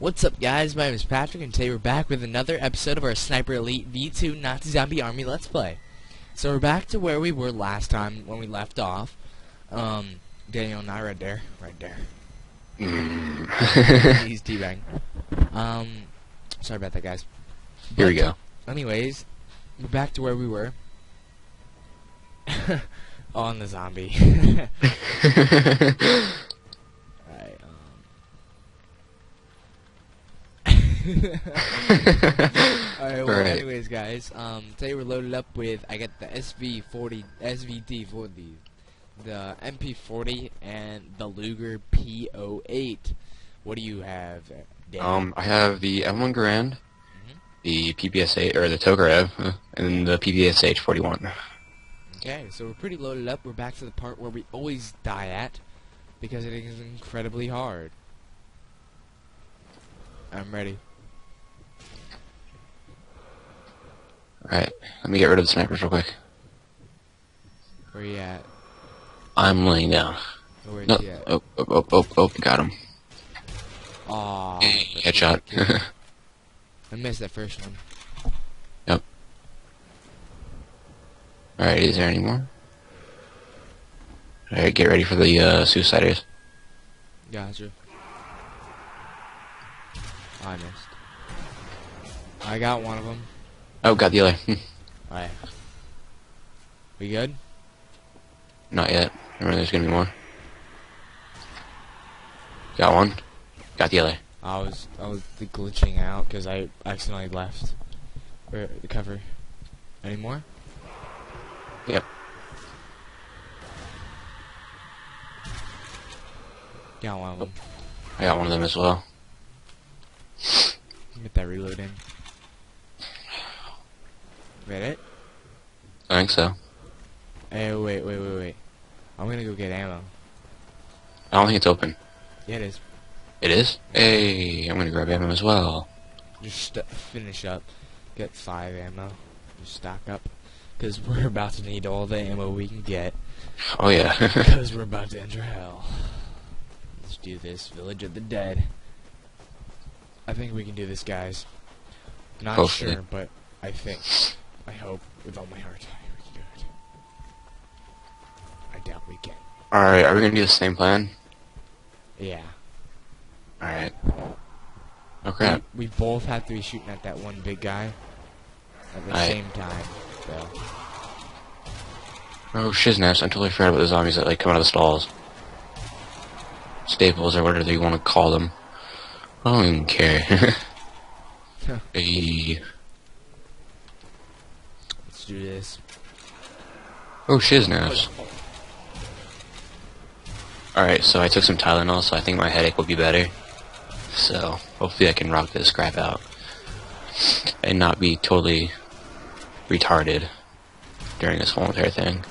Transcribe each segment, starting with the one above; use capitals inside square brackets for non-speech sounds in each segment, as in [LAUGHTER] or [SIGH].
What's up guys, my name is Patrick and today we're back with another episode of our Sniper Elite V2 Nazi Zombie Army Let's Play. So we're back to where we were last time when we left off. Um, Daniel not right there, right there. [LAUGHS] He's teabag. Um, sorry about that guys. Here we go. Anyways, we're back to where we were. [LAUGHS] On the zombie. [LAUGHS] Alright, [LAUGHS] Alright, well, Alright. anyways, guys, um, today we're loaded up with, I got the SV40, SVD40, the MP40, and the Luger P08. What do you have, Dan? um, I have the M1 Garand, Mhm. the PPS-8 or the Tokarev, and the PPS-H 41. Okay, so we're pretty loaded up. We're back to the part where we always die at, because it is incredibly hard. I'm ready. Alright, let me get rid of the snipers real quick. Where you at? I'm laying down. Where's No, he at? oh, oh, oh, oh, oh, got him. Aw, Hey, headshot. [LAUGHS] I missed that first one. Yep. Alright, is there any more? Alright, get ready for the uh, suiciders. Gotcha. I missed. I got one of them. Oh, got the other. Hmm. Alright. We good? Not yet. Remember, there's gonna be more. Got one. Got the other. I was I was glitching out because I accidentally left or the cover. Any more? Yep. Got one of them. I got one of them as well. Get that reload in. It? I think so. Hey, wait, wait, wait, wait. I'm gonna go get ammo. I don't think it's open. Yeah, it is. It is? Hey, I'm gonna grab ammo as well. Just st- finish up. Get five ammo. Just stock up. Because we're about to need all the ammo we can get. Oh yeah. [LAUGHS] Because we're about to enter hell. Let's do this. Village of the Dead. I think we can do this, guys. Not Hopefully. sure, but I think. I hope with all my heart we can do it. I doubt we can. Alright, are we gonna do the same plan? Yeah. Alright. Oh crap. We, we both have to be shooting at that one big guy at the same time. So. Oh shiznaps, I totally forgot about the zombies that like come out of the stalls. Staples or whatever you want to call them. I don't even care. [LAUGHS] [LAUGHS] hey. Do this. Oh shiznaps. Alright, so I took some Tylenol, so I think my headache will be better. So, hopefully I can rock this crap out. And not be totally retarded during this whole entire thing.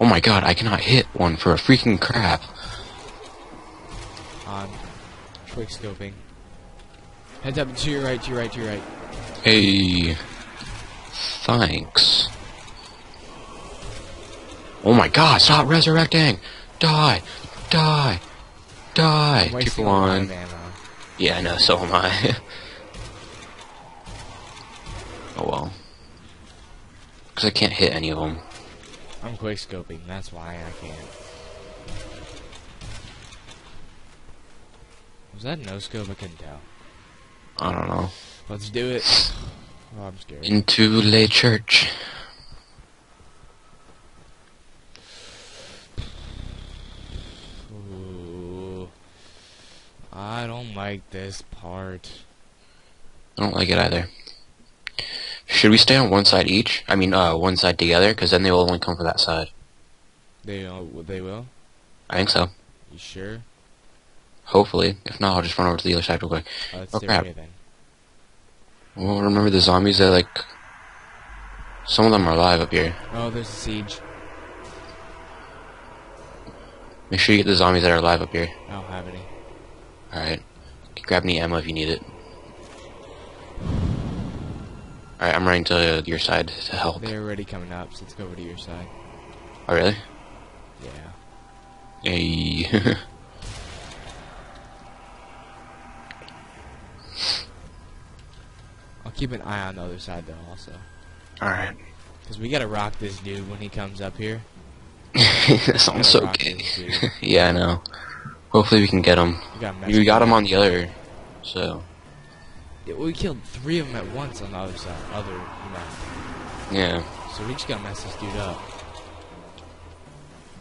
Oh my god, I cannot hit one for a freaking crap. Um, On quick scoping. Heads up to your right, to your right, to your right. Hey. Thanks. Oh my god, stop resurrecting! Die! Die! Die! Two Wasting for a lot one. of ammo. Yeah, I know, so am I. [LAUGHS] oh well. Because I can't hit any of them. I'm quick scoping, that's why I can't. Was that no scope? I couldn't tell. I don't know. Let's do it. Oh, I'm scared. Into Le Church. Ooh. I don't like this part. I don't like it either. Should we stay on one side each? I mean, uh, one side together? Because then they will only come for that side. They uh, they will. I think so. You sure? Hopefully. If not, I'll just run over to the other side real quick. Oh, Oh, crap. right here then. Well, remember the zombies that, like... Some of them are alive up here. Oh, there's a siege. Make sure you get the zombies that are alive up here. I don't have any. Alright. Grab any ammo if you need it. Alright, I'm running to your side to help. They're already coming up, so let's go over to your side. Oh, really? Yeah. Hey. [LAUGHS] keep an eye on the other side though, also, Alright. because we gotta rock this dude when he comes up here. [LAUGHS] that sounds so gay. [LAUGHS] yeah, I know. Hopefully we can get him. We got We got him on the other, so Yeah, we killed three of them at once on the other side, other map. yeah. So we just gotta mess this dude up.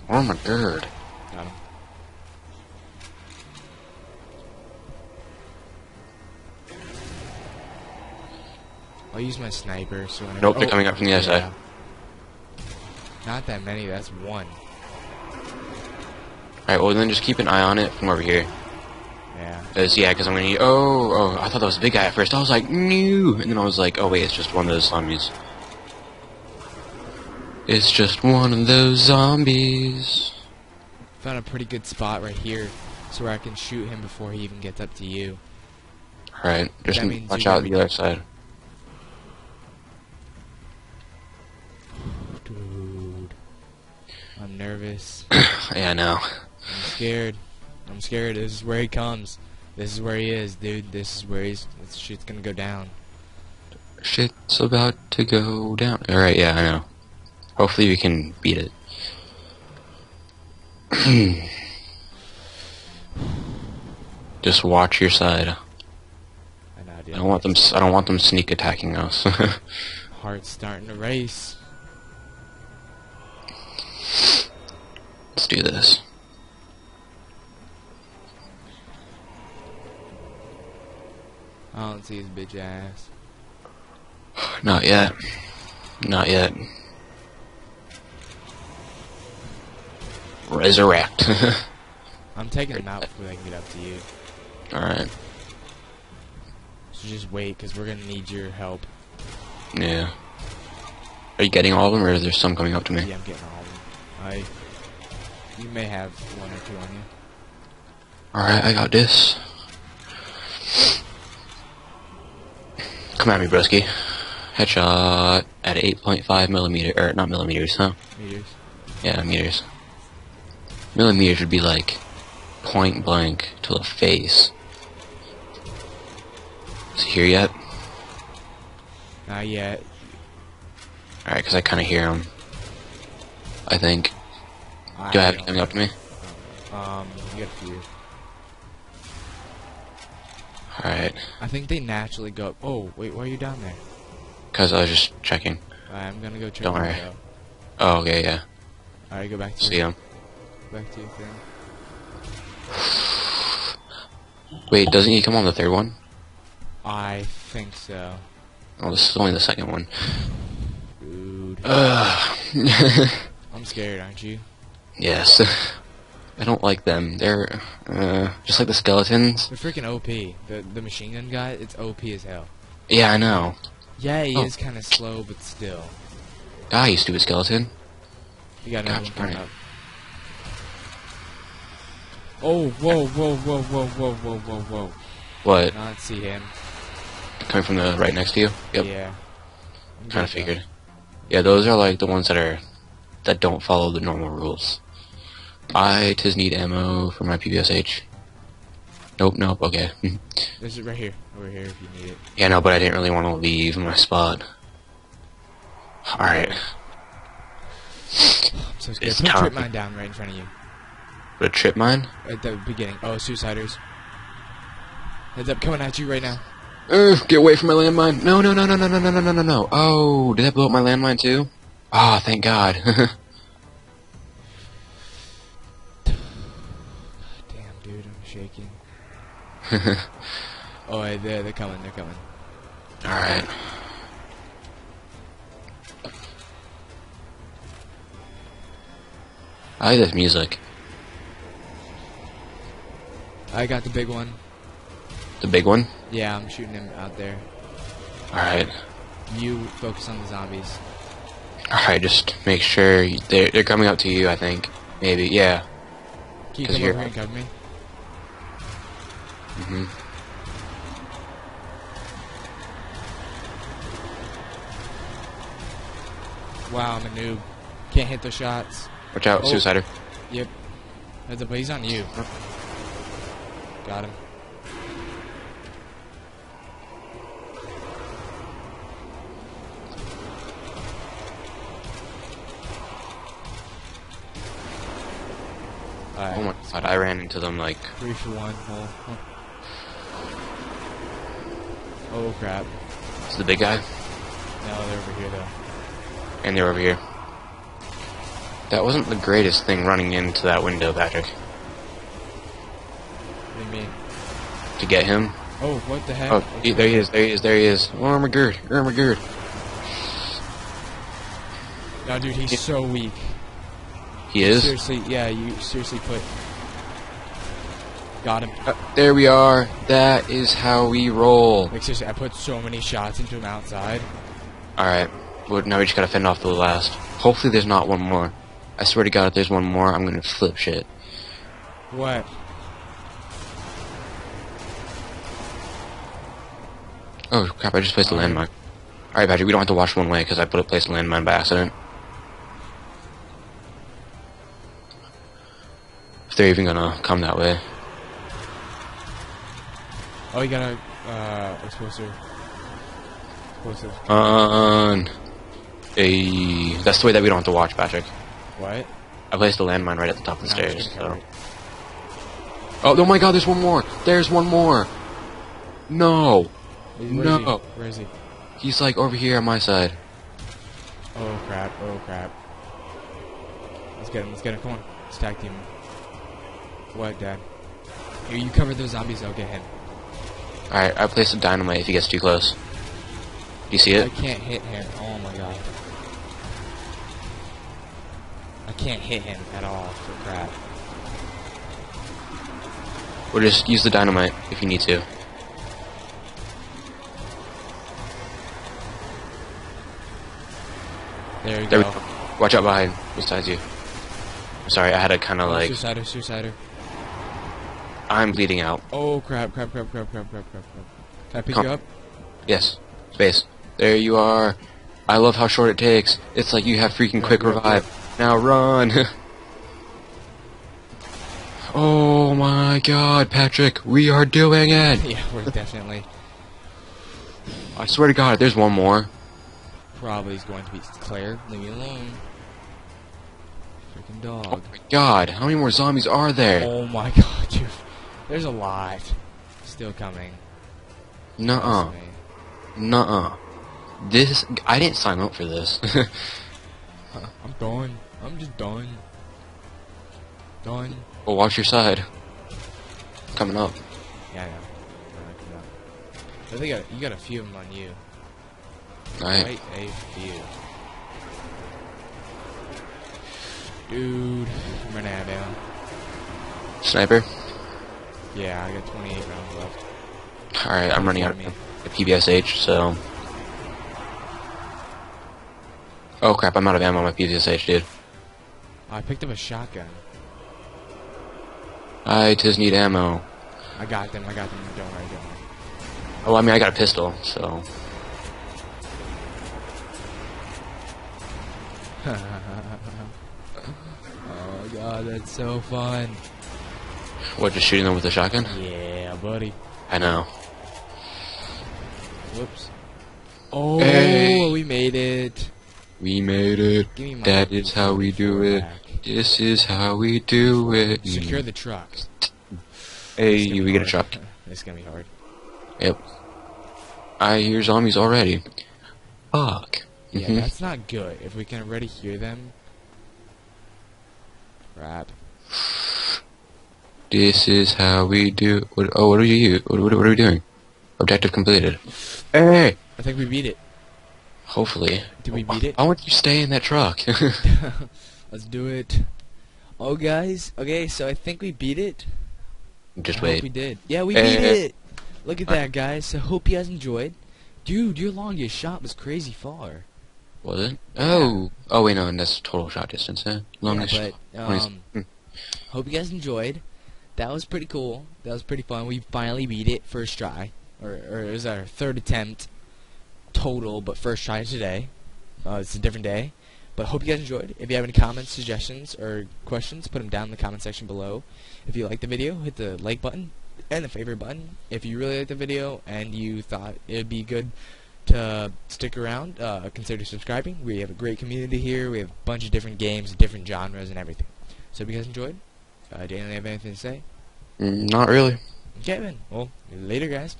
Oh my god. Got him. I'll use my sniper. So whenever- Nope, they're oh, coming up from the other side. Not that many. That's one. Alright, well then just keep an eye on it from over here. Yeah. Uh, cause yeah, cause I'm gonna. Oh, oh! I thought that was a big guy at first. I was like, no, and then I was like, oh wait, it's just one of those zombies. It's just one of those zombies. Found a pretty good spot right here, so where I can shoot him before he even gets up to you. Alright, just watch out the other side. Dude. I'm nervous. [CLEARS THROAT] yeah, I know. I'm scared. I'm scared. This is where he comes. This is where he is, dude. This is where he's. This shit's gonna go down. Shit's about to go down. Alright, yeah, I know. Hopefully we can beat it. [CLEARS THROAT] Just watch your side. I know. I don't want them. I don't want them sneak attacking us. [LAUGHS] Heart's starting to race. Let's do this. I don't see his bitch ass. Not yet. Not yet. Resurrect. [LAUGHS] I'm taking him out before they can get up to you. Alright. So just wait, because we're gonna need your help. Yeah. Are you getting all of them, or is there some coming up to me? Yeah, I'm getting all of them. I. You may have one or two on you. Alright, I got this. Come at me, broski. Headshot at 8.5 millimeter, or not millimeters, huh? Meters. Yeah, meters. Millimeters would be like point blank to the face. Is he here yet? Not yet. Alright, because I kind of hear him. I think. Do I have coming up to me? Um, you got a few. Alright. I think they naturally go. Oh, wait, why are you down there? Because I was just checking. Alright, I'm gonna go check. Don't worry. Oh, okay, yeah. Alright, go back to See your, him. back to your thing. Wait, doesn't he come on the third one? I think so. Oh, this is only the second one. Dude. Ugh. [LAUGHS] I'm scared, aren't you? Yes. [LAUGHS] I don't like them. They're, uh, just like the skeletons. They're freaking OP. The the machine gun guy, it's OP as hell. Yeah, I know. Yeah, he Oh. is kind of slow, but still. Die, you stupid skeleton. You got another Gotcha, one up. Oh, whoa, whoa, whoa, whoa, whoa, whoa, whoa, whoa. What? Not see him. Coming from the right next to you? Yep. Yeah. Kind of figured. Yeah, those are like the ones that are that don't follow the normal rules. I tis need ammo for my PBSH. Nope, nope. Okay. [LAUGHS] This is right here. Over here if you need it. yeah, no, but I didn't really want to leave my spot. All right. I'm so scared. It's Put a trip mine down right in front of you. But a trip mine? At the beginning. Oh, suiciders. Heads up, coming at you right now. Ugh, get away from my landmine. No, no, no, no, no, no, no, no, no, no, no. Oh, did that blow up my landmine too? Ah, thank [LAUGHS] God. Damn, dude, I'm shaking. [LAUGHS] Oh, hey, they're, they're coming, they're coming. Alright. I like this music. I got the big one. The big one? Yeah, I'm shooting him out there. Alright. You focus on the zombies. Alright, just make sure you- they're, they're coming up to you, I think. Maybe, yeah. Can you 'Cause come you're- over and me? hmm Wow, I'm a noob. Can't hit the shots. Watch out, Oh. Suicider. Yep. Up, but he's on you. Got him. Oh god, I ran into them like Three for one. Oh, oh crap. it's the big guy, No, they're over here though. and they're over here. That wasn't the greatest thing running into that window, Patrick. What do you mean? To get him. Oh, what the heck? Oh, he, there he is. There he is. There he is. Oh my god. Oh my god. No, dude, he's so weak. He is. Seriously, yeah, you seriously put. Got him. Uh, there we are. That is how we roll. Like seriously, I put so many shots into him outside. All right. Well, now we just gotta fend off the last. Hopefully, there's not one more. I swear to God, if there's one more, I'm gonna flip shit. What? Oh crap! I just placed a Alright. landmine. All right, Patrick. We don't have to watch one way because I put a placed a landmine by accident. If they're even gonna come that way. Oh, you got a uh, explosive. Explosive. On. Hey, that's the way that we don't have to watch, Patrick. What? I placed a landmine right at the top of the Nah, I'm stairs. So. Oh, oh my God! There's one more. There's one more. No, Where is he? No. Where is he? he's like over here on my side. Oh crap! Oh crap! Let's get him! Let's get him! Come on! Let's tag team him. What, Dad? Here, you cover those zombies. I'll get him. All right, I placed a dynamite if he gets too close. Do you see it? I can't hit him. Oh my god! I can't hit him at all. For crap! Or just use the dynamite if you need to. There you There we go. go. Watch out behind, besides you. I'm sorry, I had to kind of oh, like. Suicider! Suicider! I'm bleeding out. Oh crap! Crap! Crap! Crap! Crap! Crap! Crap! crap. Can I pick Come- you up? Yes, space. There you are. I love how short it takes. It's like you have freaking Yeah, quick yeah, revive. Now run. [LAUGHS] oh my god, Patrick, we are doing it. [LAUGHS] yeah, we're definitely I swear to god, there's one more. probably is going to be Claire. Leave me alone. Freaking dog. Oh my god, how many more zombies are there? Oh my [LAUGHS] god, dude. There's a lot. Still coming. Nuh-uh. Nuh-uh. This, I didn't sign up for this. [LAUGHS] I'm done. I'm just done. Done. well, watch your side. Coming up. Yeah, come on. I think I- you got a few of them on you. Alright. Quite a few. Dude, I'm out of ammo. Sniper. Yeah, I got 28 rounds left. Alright, I'm running out of PBSH, so... Oh crap, I'm out of ammo on my PBSH, dude. I picked up a shotgun. I just need ammo. I got them. I got them. Don't worry. Don't worry. Oh, I mean, I got a pistol, so... [LAUGHS] oh god, that's so fun. What, just shooting them with a shotgun? Yeah, buddy. I know. Whoops. Oh, Hey. we made it. We made it. Give me my That is how we do it. back. This is how we do it. Secure the truck. Hey, we get a truck. It's gonna be hard. Yep. I hear zombies already. Fuck. Yeah, Mhm. that's not good. If we can already hear them. Crap. This is how we do. What, oh, what are you? What, what, what are we doing? Objective completed. Hey. I think we beat it. Hopefully. Did we beat it? I want you to stay in that truck. [LAUGHS] Let's do it. Oh, guys. Okay, so I think we beat it. Just I wait. we did. Yeah, we Eh. beat it. Look at that, guys. So hope you guys enjoyed. Dude, your longest shot was crazy far. Was it? Oh. Oh wait, no, and that's total shot distance. Eh? Longest. Yeah, but um, hmm. hope you guys enjoyed. That was pretty cool. That was pretty fun. We finally beat it first try, or, or it was our third attempt total, but first try today. Uh, it's a different day. But hope you guys enjoyed. If you have any comments, suggestions, or questions, put them down in the comment section below. If you liked the video, hit the like button and the favorite button. If you really liked the video and you thought it would be good to stick around, uh, consider subscribing. We have a great community here. We have a bunch of different games, different genres, and everything. So if you guys enjoyed, Uh, Daniel, you have anything to say? Mm, not really. Okay, then. Well, later, guys.